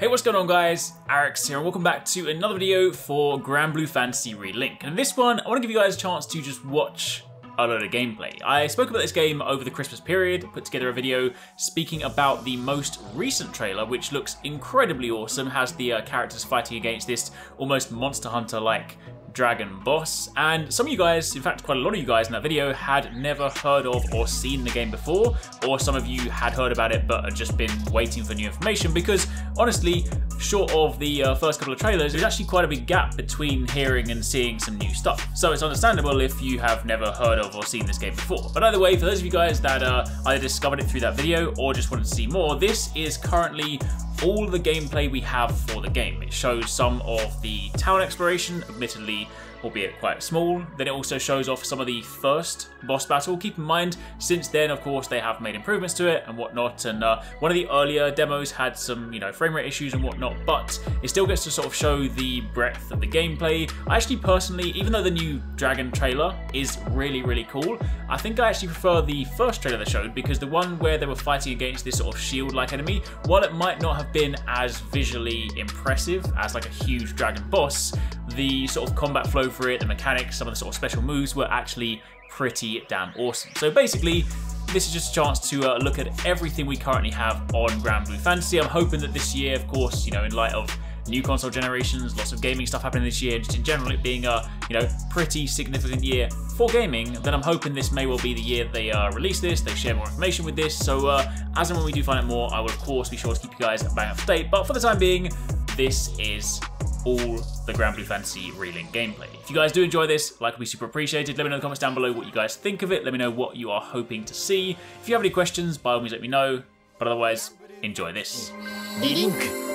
Hey, what's going on guys? Arekkz here and welcome back to another video for Grand Blue Fantasy Relink. And in this one, I want to give you guys a chance to just watch a load of gameplay. I spoke about this game over the Christmas period, put together a video speaking about the most recent trailer, which looks incredibly awesome, has the uh, characters fighting against this almost Monster Hunter-like dragon boss. And some of you guys, in fact quite a lot of you guys in that video, had never heard of or seen the game before, or some of you had heard about it but had just been waiting for new information because honestly, short of the uh, first couple of trailers, there's actually quite a big gap between hearing and seeing some new stuff. So it's understandable if you have never heard of or seen this game before. But either way, for those of you guys that uh, either discovered it through that video or just wanted to see more, this is currently all the gameplay we have for the game. It shows some of the town exploration, admittedly albeit quite small. Then it also shows off some of the first boss battle. Keep in mind, since then, of course, they have made improvements to it and whatnot. And uh, one of the earlier demos had some, you know, frame rate issues and whatnot, but it still gets to sort of show the breadth of the gameplay. I actually personally, even though the new Dragon trailer is really, really cool, I think I actually prefer the first trailer they showed because the one where they were fighting against this sort of shield-like enemy, while it might not have been as visually impressive as like a huge dragon boss, the sort of combat flow for it, the mechanics, some of the sort of special moves were actually pretty damn awesome. So basically, this is just a chance to uh, look at everything we currently have on Grand Blue Fantasy. I'm hoping that this year, of course, you know, in light of new console generations, lots of gaming stuff happening this year, just in general it being a, you know, pretty significant year for gaming, then I'm hoping this may well be the year they uh, release this, they share more information with this, so uh, as and when we do find out more, I will of course be sure to keep you guys bang up to date, but for the time being, this is all the Grand Blue Fantasy Relink gameplay. If you guys do enjoy this, like would be super appreciated. Let me know in the comments down below what you guys think of it. Let me know what you are hoping to see. If you have any questions, by all means let me know. But otherwise, enjoy this. Relink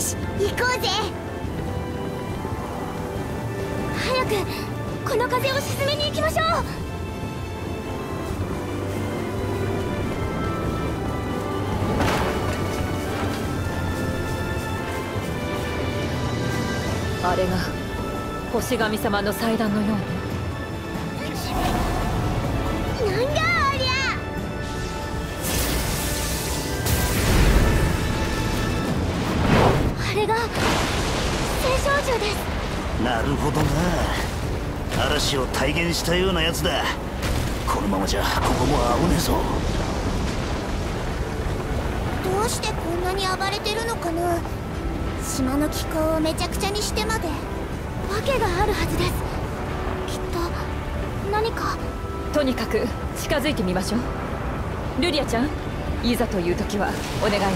し行こうぜ。早くこの風を沈めに行きましょう。あれが星神様の祭壇のようねを体現したようなやつだ。このままじゃここも危ねえぞ。どうしてこんなに暴れてるのかな。島の気候をめちゃくちゃにしてまで。訳があるはずです。きっと何か。とにかく近づいてみましょう。ルリアちゃんいざという時はお願いね。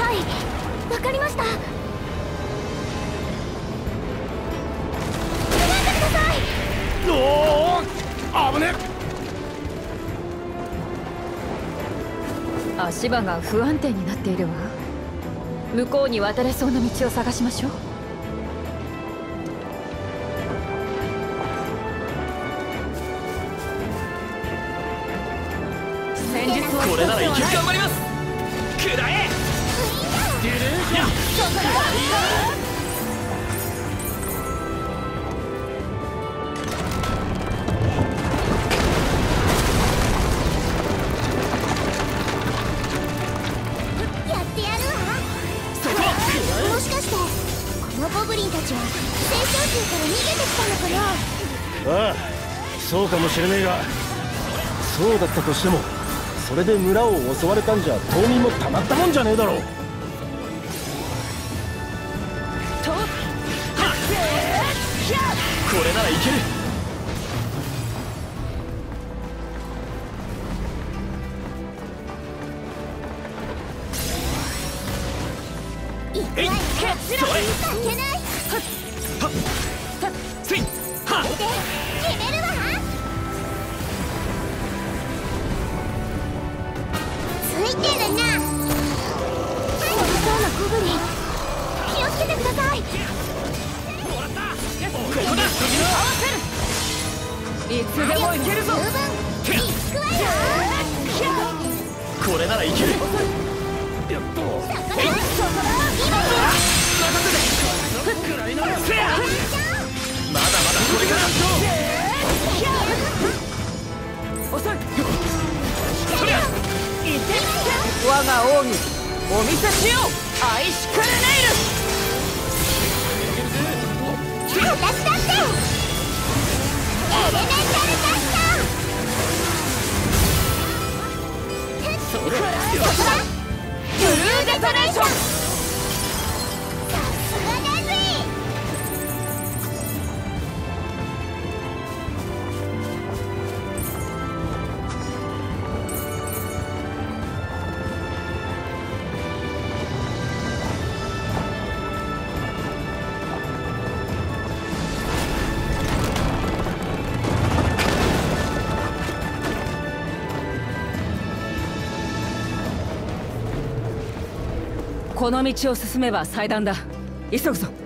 はいわかりました危ね。足場が不安定になっているわ。向こうに渡れそうな道を探しましょう。しれねえがそうだったとしてもそれで村を襲われたんじゃ島民もたまったもんじゃねえだろう。これならいけるこの道を進めば祭壇だ。急ぐぞ。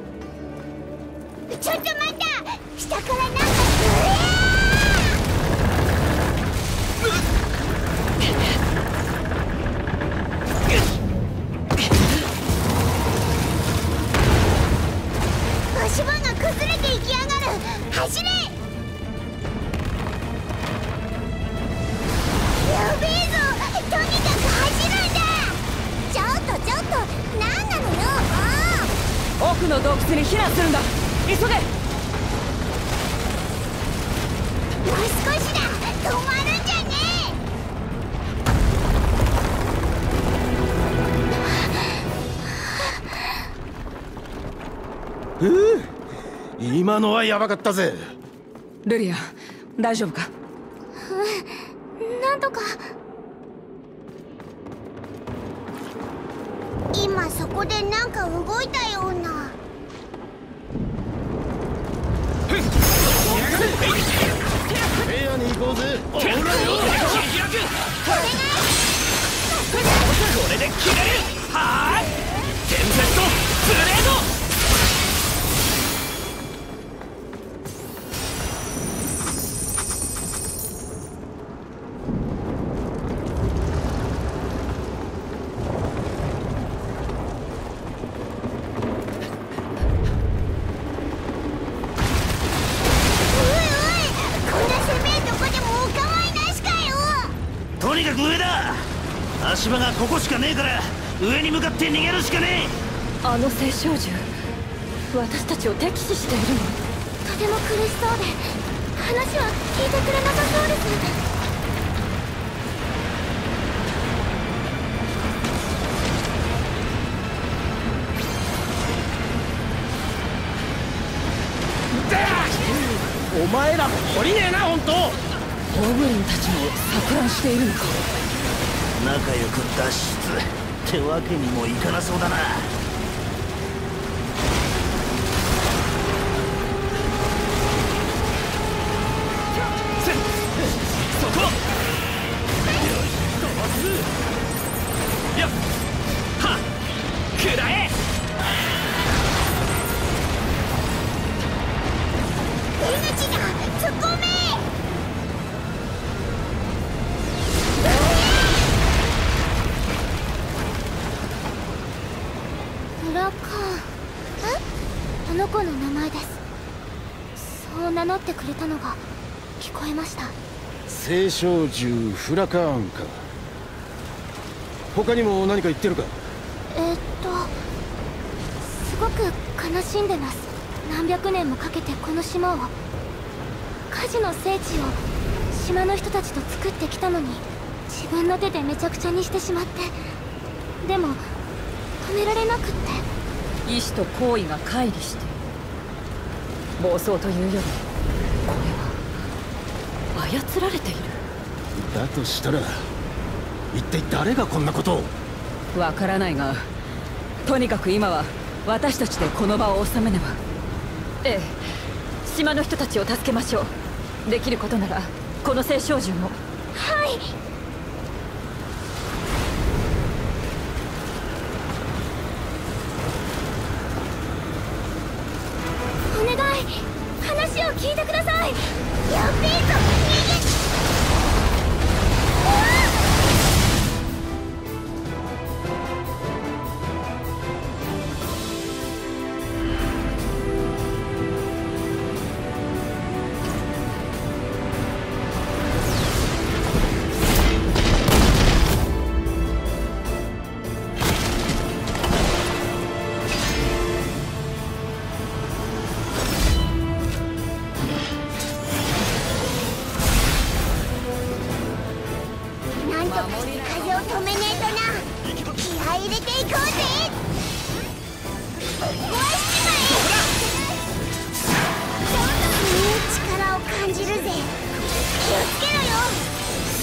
奥の洞窟に避難するんだ。急げ。もう少しだ。止まるんじゃね今のはヤバかったぜ。ルリア大丈夫か？えなんとか。今そこでなんか動いたようなはい。足場がここしかねえから上に向かって逃げるしかねあの青少獣私たちを敵視しているの。とても苦しそうで話は聞いてくれなさそうです。お前らも懲りねえな本当。ゴブリンたちも錯乱しているのか。え仲良く脱出ってわけにもいかなそうだな。青少獣フラカーンか。他にも何か言ってるか？えーっとすごく悲しんでます。何百年もかけてこの島を。火事の聖地を島の人たちと作ってきたのに自分の手でめちゃくちゃにしてしまって。でも止められなくって。意志と行為が乖離して妄想というよりこれは操られている。だとしたら一体誰がこんなことを？わからないがとにかく今は私たちでこの場を収めねば。ええ島の人たちを助けましょう。できることならこの青少獣も。はい。お願い。話を聞いてください。やっべえ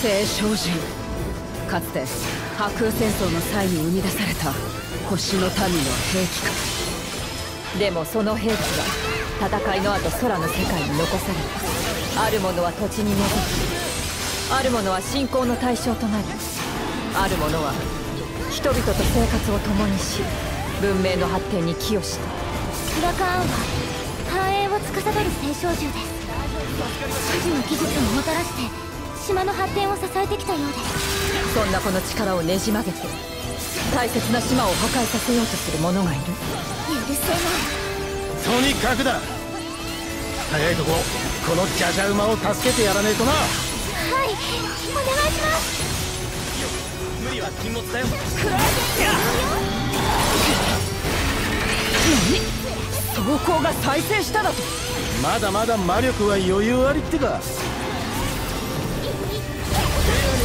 青少獣かつて破空戦争の際に生み出された星の民の兵器かでもその兵器は戦いの後空の世界に残されたある者は土地に戻りある者は信仰の対象となりある者は人々と生活を共にし文明の発展に寄与したクラカーンは繁栄を司る青少獣です。火事の技術をもたらして島の発展を支えてきたようです。そんなこの力をねじ曲げて大切な島を破壊させようとする者がいる。許せない。とにかくだ。早いとここのじゃじゃ馬を助けてやらねえとな。はい。お願いします。無理は禁物だよ。装甲が再生しただとまだまだ魔力は余裕ありってか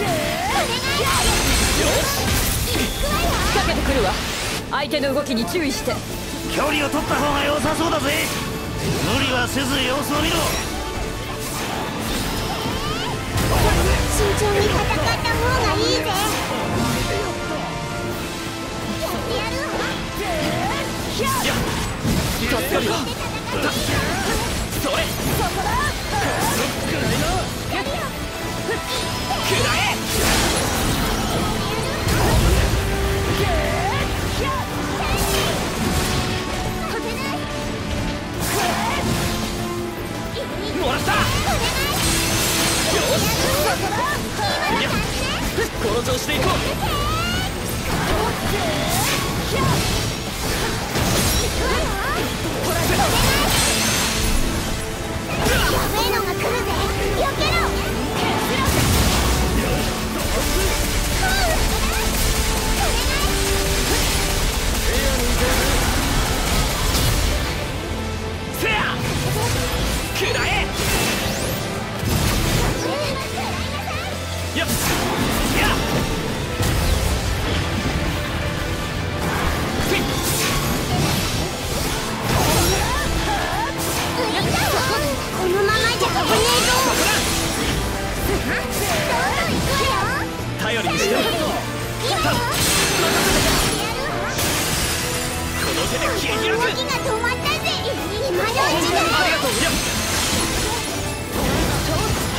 仕掛けてくるわ。相手の動きに注意して。距離を取った方が良さそうだぜ。無理はせず様子を見ろ。慎重に戦った方がいいぜ。やってやるわ助かるよそれくらえ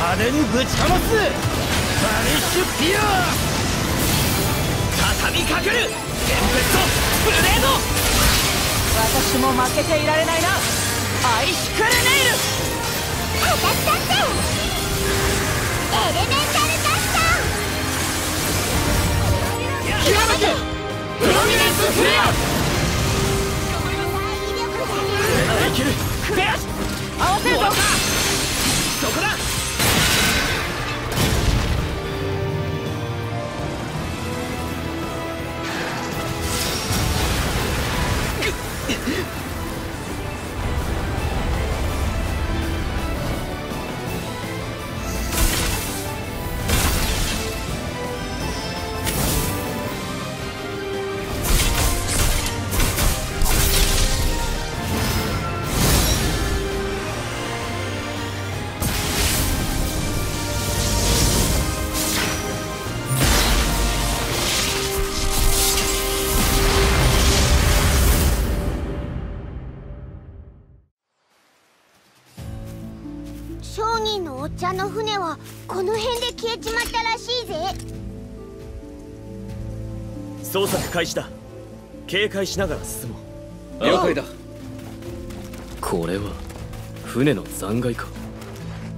派手にぶちかますバニッシュピア畳みかけるエンペットブレード。私も負けていられないな。アイシクルネイル当たってエレメンタルダスター極めてプロミネンスフレア。いける。よし合わせるぞ消えちまったらしいぜ。捜索開始だ。警戒しながら進もう。了解だ。これは船の残骸か。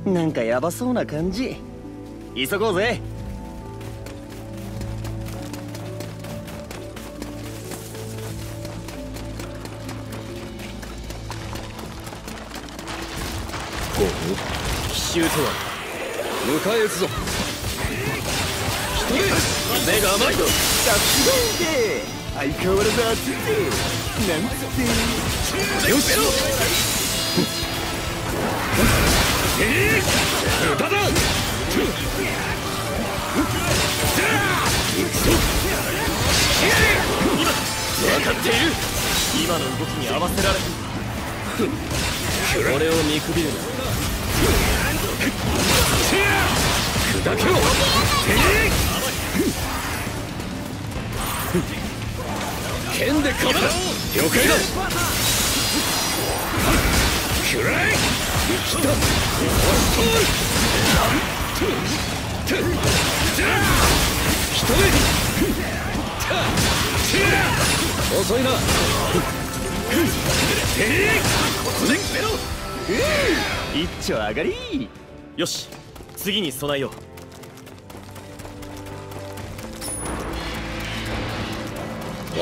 なんかヤバそうな感じ。急ごうぜ。奇襲とは。迎え撃つぞ目が甘いぞさすがで相変わらず熱いぜなんつってよし歌だ分かっている今の動きに合わせられ俺を見くびるな砕けろ剣でかぶだ。了解だ。くらい来た一目遅いな。一丁上がりよし次に備えよう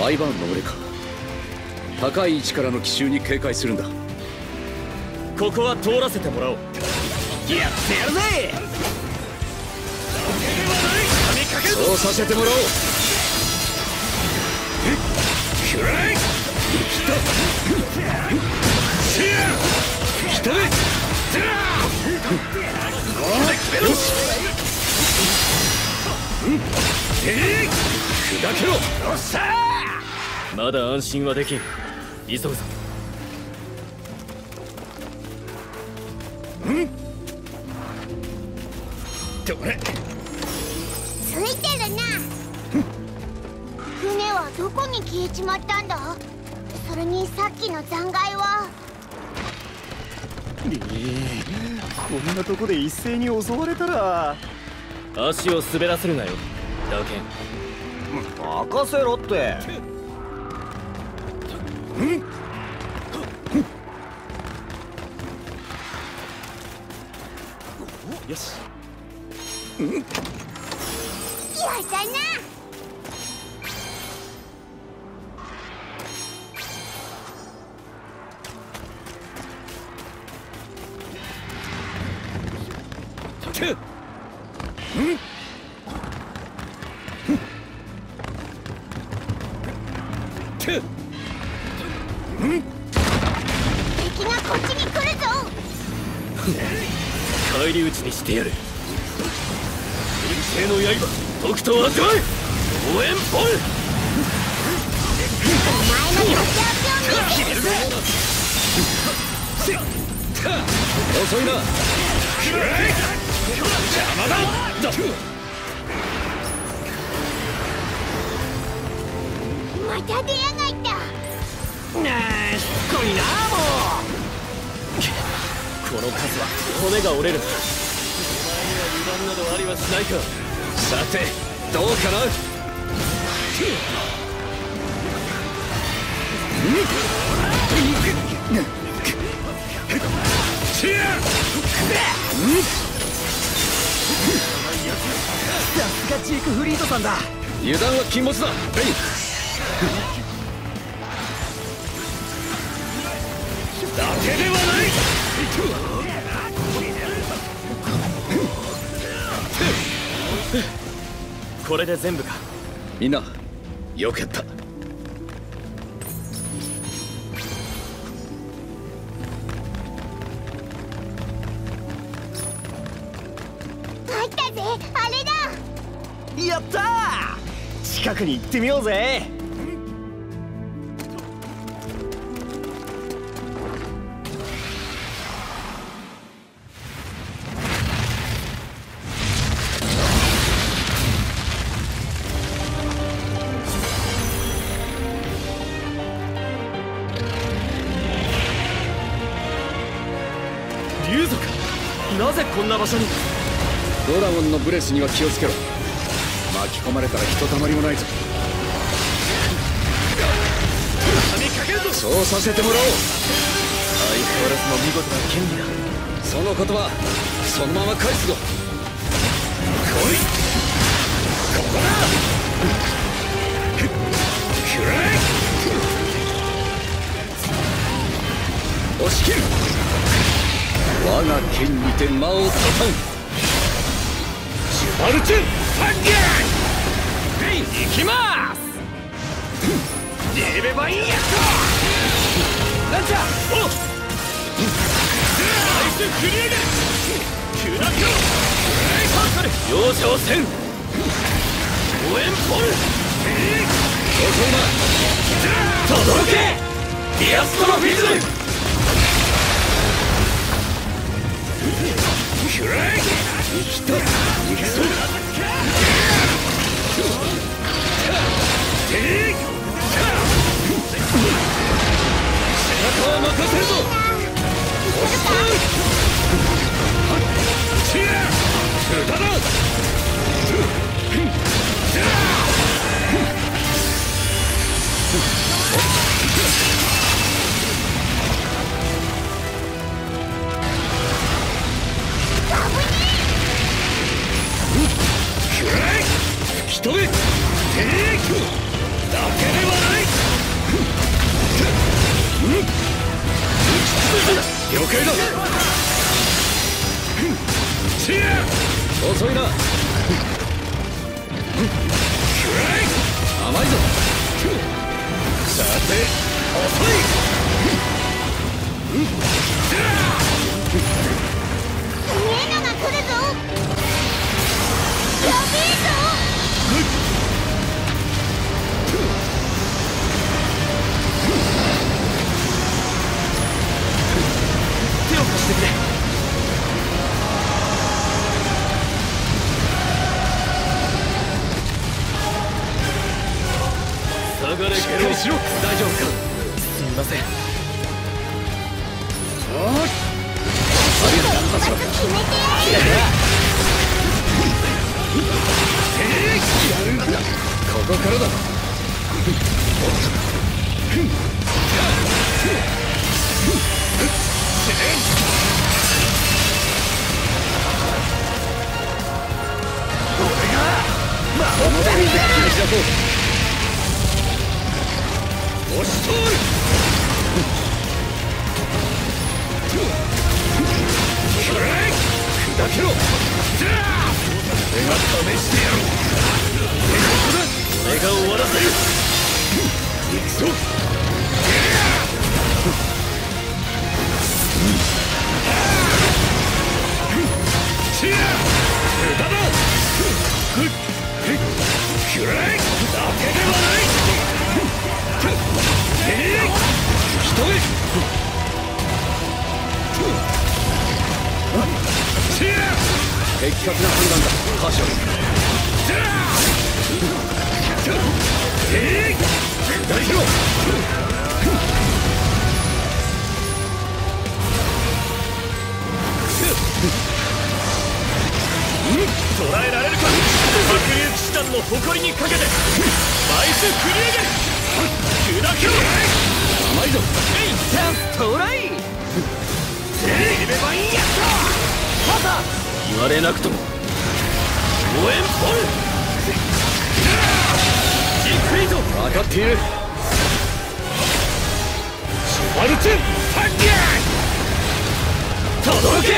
ワイバーンの群れか。高い位置からの奇襲に警戒するんだ。うここは通らせてもらおう。やってやるぜ！そうさせてもらおう。くらい来た！来た！ねよし砕けろまだ安心はできん。急ぐぞ。どれ？ついてるな。船はどこに消えちまったんだ？それにさっきの残骸は？こんなとこで一斉に襲われたら。足を滑らせるなよ。だけん任せろってよし。やだながジークフリートさんだ。油断は禁物だ。だけではない。これで全部か。みんなよかった。やった近くに行ってみようぜ。なぜこんな場所に？ドラゴンのブレスには気をつけろ。巻き込まれたらひとたまりもないぞ。畳みかけるぞそうさせてもらおう。相変わらずの見事な剣技だ。その言葉そのまま返すぞ。来い。ここだ。くらえ。押し切る我が剣にて魔を断たんシュバルチュンファンギャン行きます！リベバインやったなんじゃ？おナイスクリエゲルクラキョカンサル！養生戦応援ポル届け！ディアストロフィズム俺が試してやる俺が終わらせる行くぞチア歌だくらえだけではないえい吹的確な判断だカショえい砕けろ捕らえられるか白竜騎士団の誇りにかけてバイスクリエゲル砕けろ甘いぞえいチャンストライえいレバンやったパタ言われなくとも応援ポルジークイート分かっている。マルチンファンギャン届け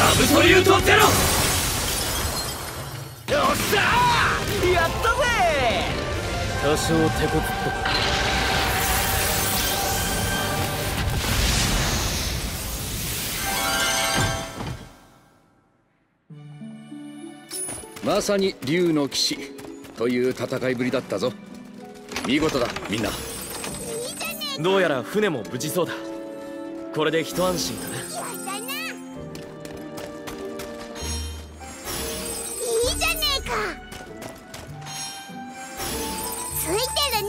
アブソリュートゼロよっしゃーやったぜ多少手こずったまさに竜の騎士という戦いぶりだったぞ。見事だみんな。どうやら船も無事そうだ。これで一安心だねやだな。いいじゃねえか。ついてる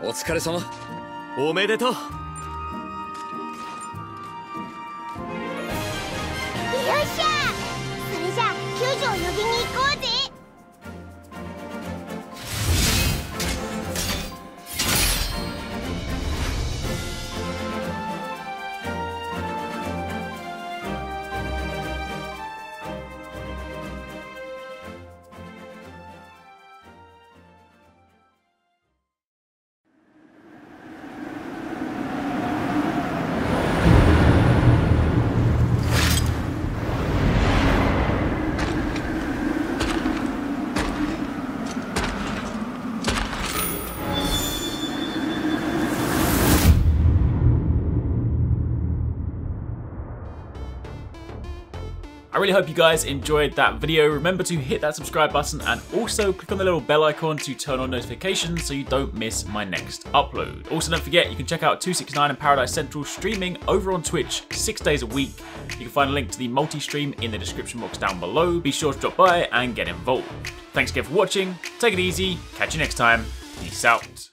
な。お疲れ様。おめでとう really hope you guys enjoyed that video. Remember to hit that subscribe button and also click on the little bell icon to turn on notifications so you don't miss my next upload. Also, don't forget you can check out 269 and Paradise Central streaming over on Twitch six days a week. You can find a link to the multi-stream in the description box down below. Be sure to drop by and get involved. Thanks again for watching. Take it easy. Catch you next time. Peace out.